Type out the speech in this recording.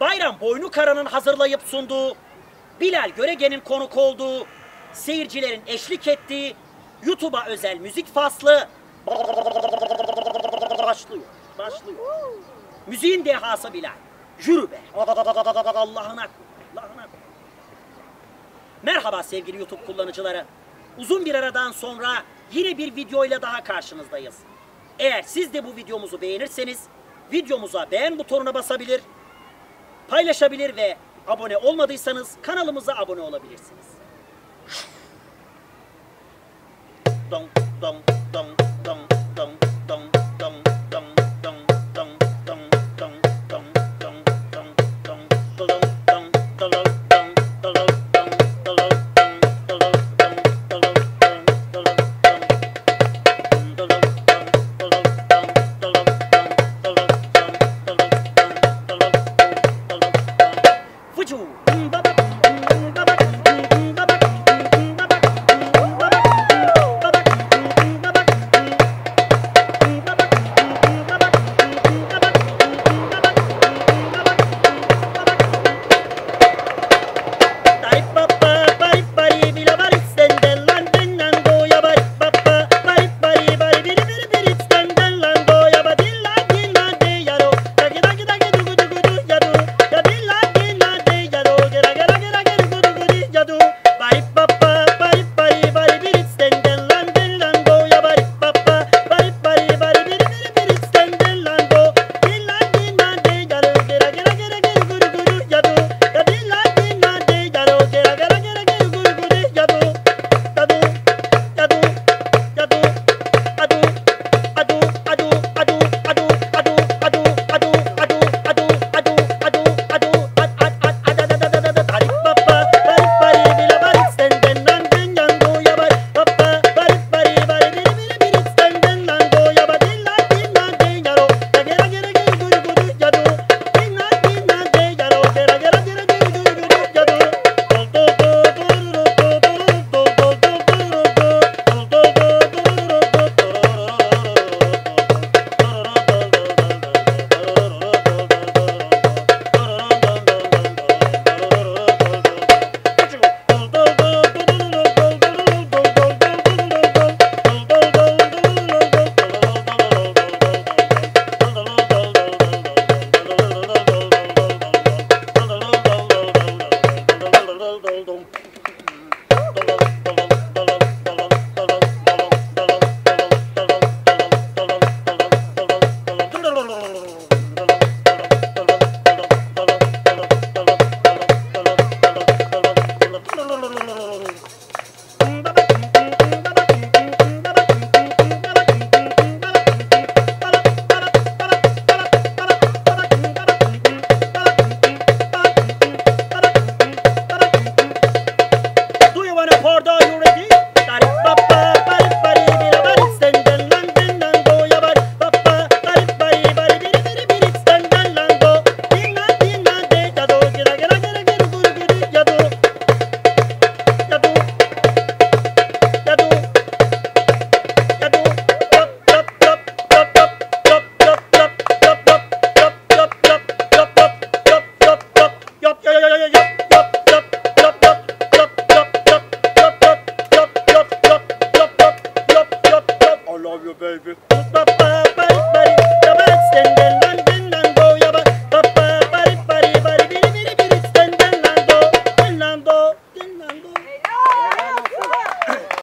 Bayram Boynu Kara'nın hazırlayıp sunduğu, Bilal Görege'nin konuk olduğu, seyircilerin eşlik ettiği, YouTube'a özel müzik faslı başlıyor. Başlıyor. Müziğin dehası Bilal. Yürü be. Allah'ına Allah'ına Merhaba sevgili YouTube kullanıcıları. Uzun bir aradan sonra yine bir video ile daha karşınızdayız. Eğer siz de bu videomuzu beğenirseniz videomuza beğen butonuna basabilir, paylaşabilir ve abone olmadıysanız kanalımıza abone olabilirsiniz. Dong dong dong dong Pikachu. ดูใน baby.